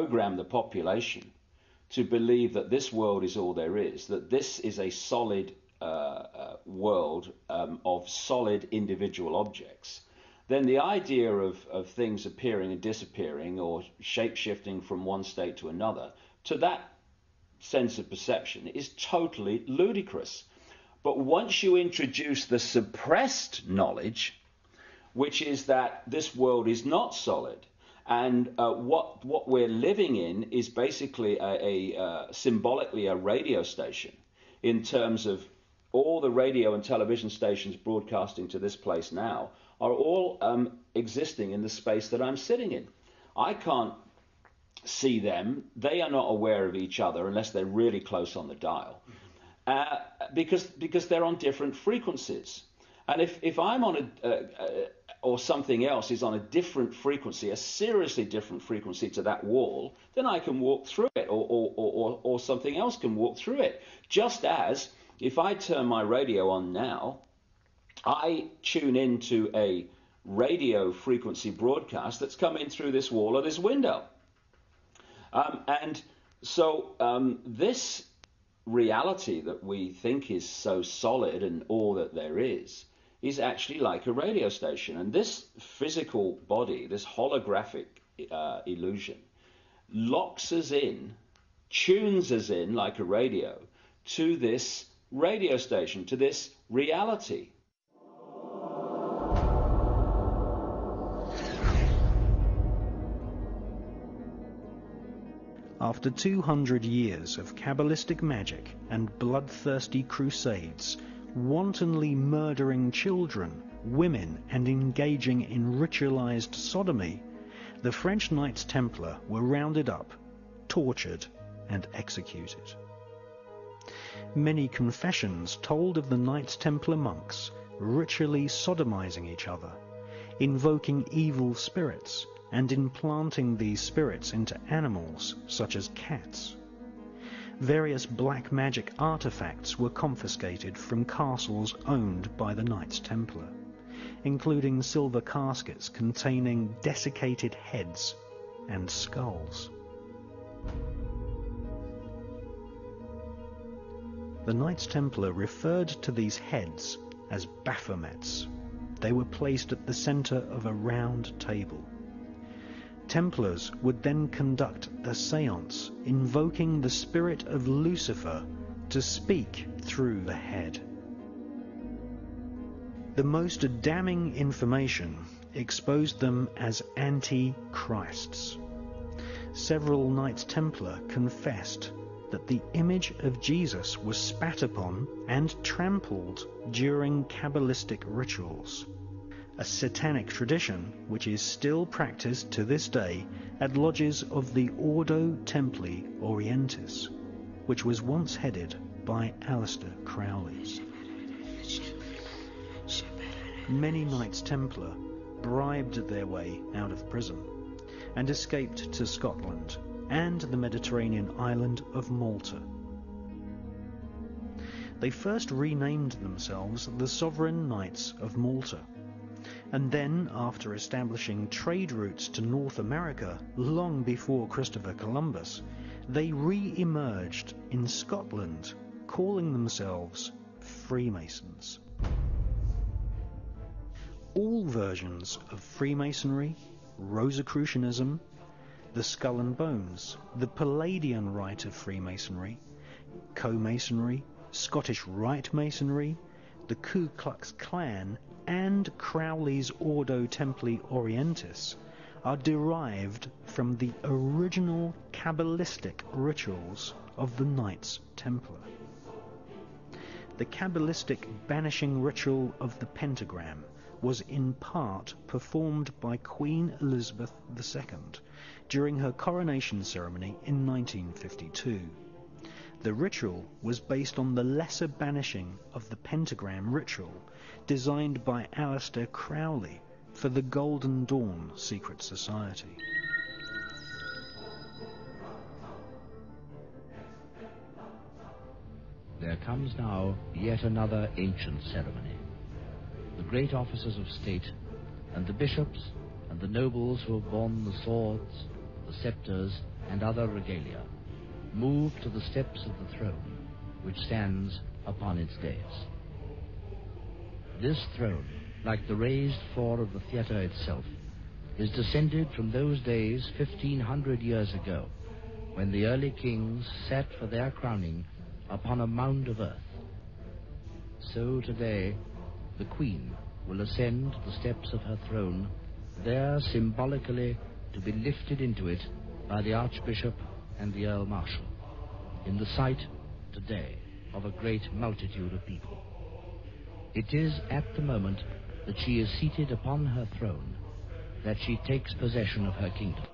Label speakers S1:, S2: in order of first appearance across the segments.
S1: program the population to believe that this world is all there is, that this is a solid uh, uh, world um, of solid individual objects, then the idea of, of things appearing and disappearing or shape shifting from one state to another, to that sense of perception, is totally ludicrous. But once you introduce the suppressed knowledge, which is that this world is not solid, and uh, what what we're living in is basically a, a uh, symbolically a radio station in terms of all the radio and television stations broadcasting to this place now are all um, existing in the space that I'm sitting in. I can't see them. They are not aware of each other unless they're really close on the dial, uh, because because they're on different frequencies. And if, if I'm on a, uh, uh, or something else is on a different frequency, a seriously different frequency to that wall, then I can walk through it, or, or, or, or something else can walk through it. Just as if I turn my radio on now, I tune into a radio frequency broadcast that's coming through this wall or this window. Um, and so um, this reality that we think is so solid and all that there is is actually like a radio station. And this physical body, this holographic uh, illusion, locks us in, tunes us in like a radio to this radio station, to this reality.
S2: After 200 years of Kabbalistic magic and bloodthirsty crusades, wantonly murdering children, women, and engaging in ritualized sodomy, the French Knights Templar were rounded up, tortured, and executed. Many confessions told of the Knights Templar monks ritually sodomizing each other, invoking evil spirits, and implanting these spirits into animals such as cats. Various black magic artifacts were confiscated from castles owned by the Knights Templar, including silver caskets containing desiccated heads and skulls. The Knights Templar referred to these heads as Baphomets. They were placed at the center of a round table. Templars would then conduct a seance invoking the spirit of Lucifer to speak through the head. The most damning information exposed them as anti-Christs. Several Knights Templar confessed that the image of Jesus was spat upon and trampled during Kabbalistic rituals a satanic tradition which is still practiced to this day at lodges of the Ordo Templi Orientis, which was once headed by Aleister Crowley. Many Knights Templar bribed their way out of prison and escaped to Scotland and the Mediterranean island of Malta. They first renamed themselves the Sovereign Knights of Malta and then, after establishing trade routes to North America long before Christopher Columbus, they re-emerged in Scotland, calling themselves Freemasons. All versions of Freemasonry, Rosicrucianism, the Skull and Bones, the Palladian Rite of Freemasonry, Co-Masonry, Scottish Rite Masonry, the Ku Klux Klan and Crowley's Ordo Templi Orientis are derived from the original Kabbalistic rituals of the Knights Templar. The Kabbalistic banishing ritual of the pentagram was in part performed by Queen Elizabeth II during her coronation ceremony in 1952. The ritual was based on the lesser banishing of the pentagram ritual designed by Aleister Crowley for the Golden Dawn secret society.
S3: There comes now yet another ancient ceremony. The great officers of state, and the bishops, and the nobles who have borne the swords, the scepters, and other regalia, move to the steps of the throne, which stands upon its dais. This throne, like the raised floor of the theater itself, is descended from those days 1500 years ago, when the early kings sat for their crowning upon a mound of earth. So today, the Queen will ascend the steps of her throne, there symbolically to be lifted into it by the Archbishop and the Earl Marshal, in the sight today of a great multitude of people. It is at the moment that she is seated upon her throne that she takes possession of her kingdom.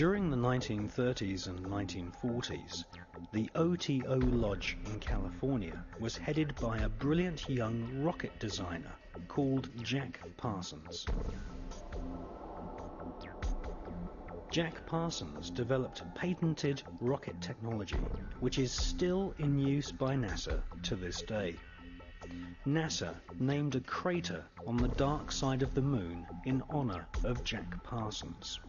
S2: During the 1930s and 1940s, the OTO Lodge in California was headed by a brilliant young rocket designer called Jack Parsons. Jack Parsons developed patented rocket technology which is still in use by NASA to this day. NASA named a crater on the dark side of the moon in honor of Jack Parsons.